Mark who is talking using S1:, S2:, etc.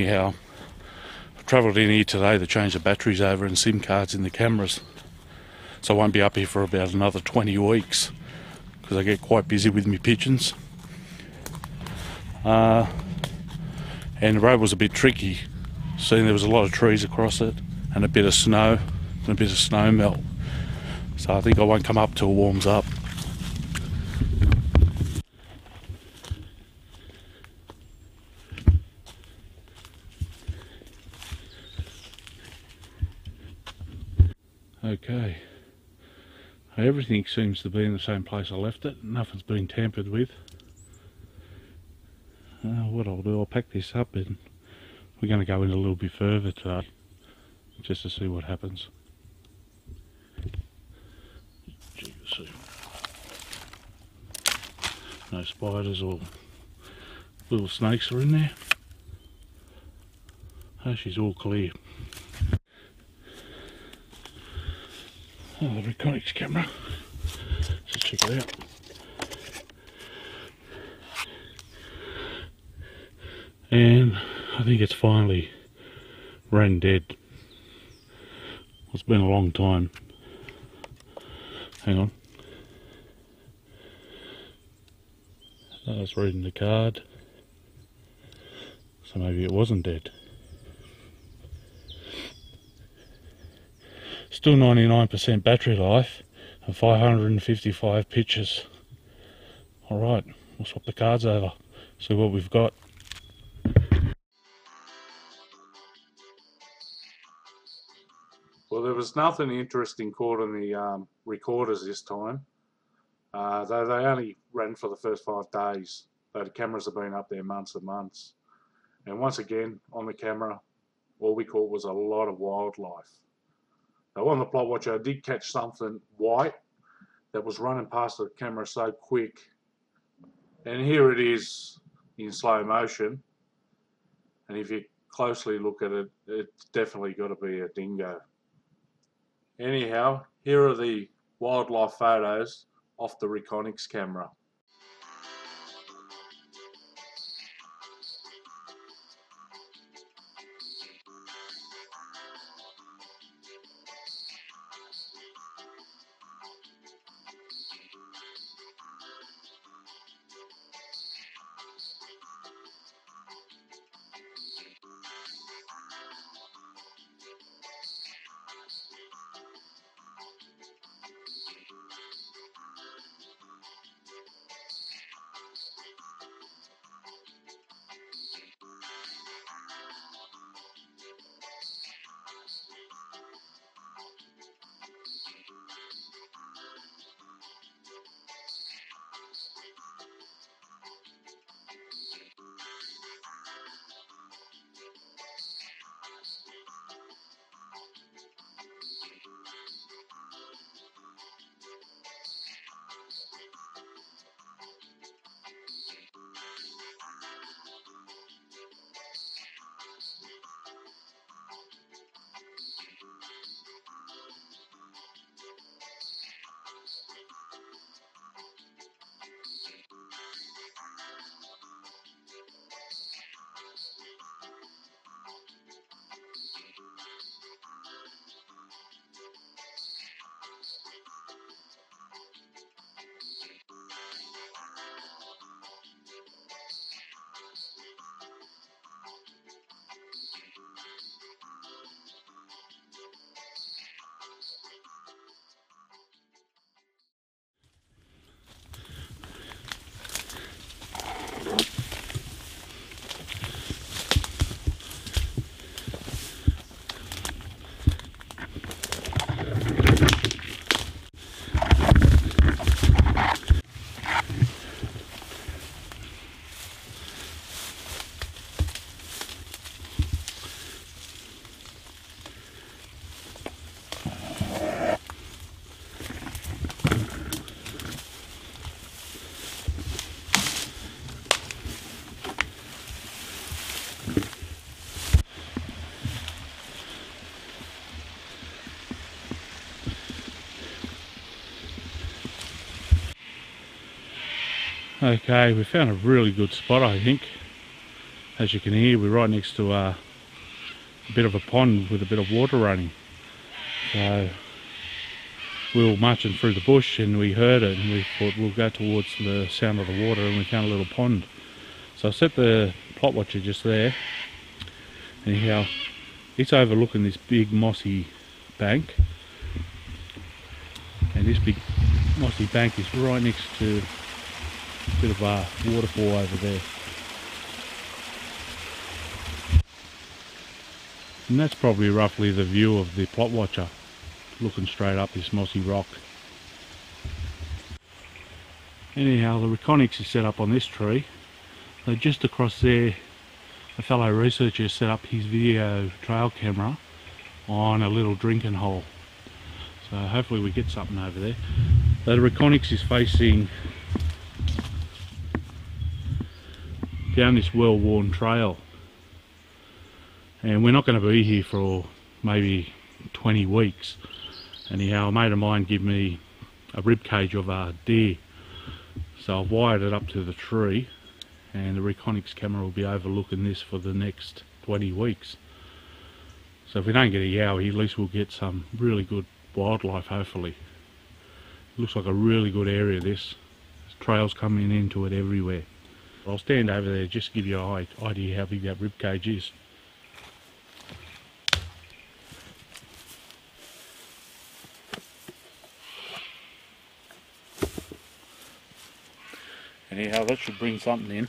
S1: Anyhow, I've travelled in here today to change the batteries over and SIM cards in the cameras. So I won't be up here for about another 20 weeks because I get quite busy with my pigeons. Uh, and the road was a bit tricky, seeing there was a lot of trees across it and a bit of snow and a bit of snow melt. So I think I won't come up till it warms up. Okay. Everything seems to be in the same place I left it. Nothing's been tampered with. Uh, what I'll do, I'll pack this up and we're going to go in a little bit further today just to see what happens. No spiders or little snakes are in there. Oh, she's all clear. Oh, the Reconyx camera. Let's check it out. And I think it's finally ran dead. It's been a long time. Hang on. I was reading the card. So maybe it wasn't dead. Still 99% battery life and 555 pictures. Alright, we'll swap the cards over, see what we've got. Well, there was nothing interesting caught in the um, recorders this time. Uh, they, they only ran for the first five days. But the cameras have been up there months and months. And once again, on the camera, all we caught was a lot of wildlife. Now on the plot watcher, I did catch something white that was running past the camera so quick. And here it is in slow motion. And if you closely look at it, it's definitely got to be a dingo. Anyhow, here are the wildlife photos off the Reconyx camera. Okay, we found a really good spot I think.
S2: as you can hear, we're right next to uh, a bit of a pond with a bit of water running. So we were marching through the bush and we heard it and we thought we'll go towards the sound of the water and we found a little pond. So I set the plot watcher just there. Anyhow, it's overlooking this big mossy bank. And this big mossy bank is right next to a bit of a waterfall over there. And that's probably roughly the view of the plot watcher looking straight up this mossy rock. Anyhow, the Reconyx is set up on this tree. So just across there, a fellow researcher set up his video trail camera on a little drinking hole. So hopefully we get something over there. So the Reconyx is facing down this well-worn trail. And we're not going to be here for maybe 20 weeks. Anyhow, a mate of mine gave me a rib cage of a deer. So I've wired it up to the tree and the Reconyx camera will be overlooking this for the next 20 weeks. So if we don't get a yowie, at least we'll get some really good wildlife hopefully. It looks like a really good area this. Trails coming into it everywhere. I'll stand over there just to give you an idea how big that rib cage is. Anyhow, that should bring something in.